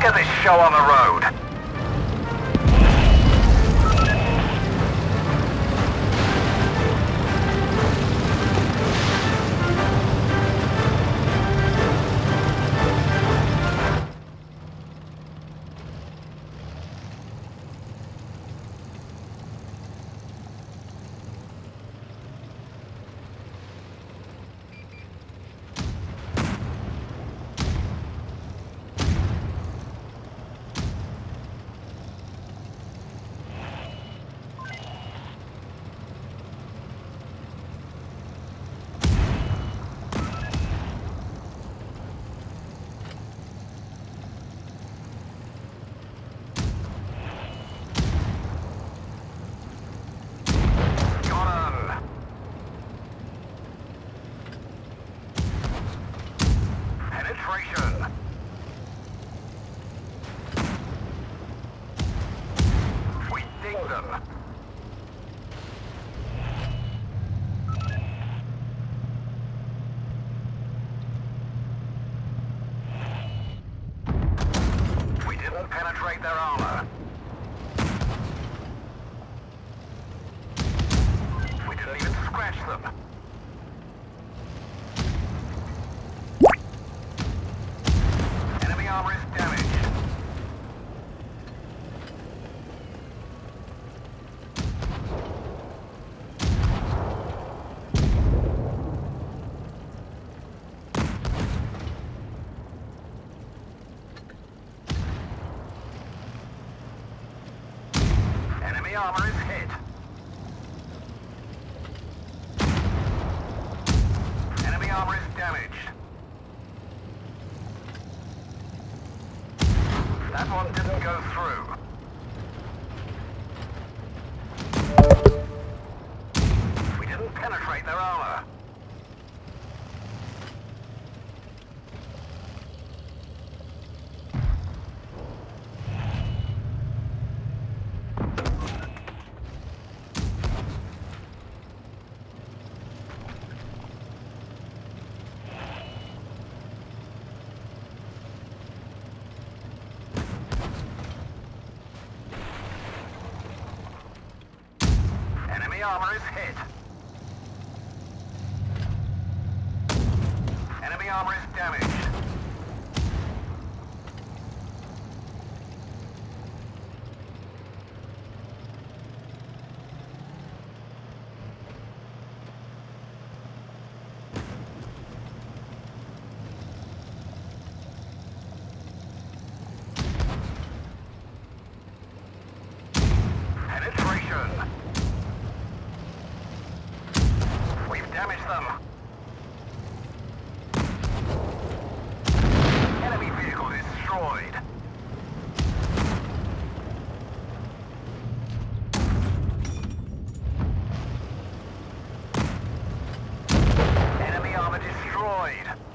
get this show on the road. We. We didn't penetrate their armor. We didn't even scratch them. Enemy armor is damaged. Enemy armor is hit. Enemy armor is damaged. That one didn't go through. We didn't penetrate their armor. Armor is hit. Enemy armor is damaged. destroyed.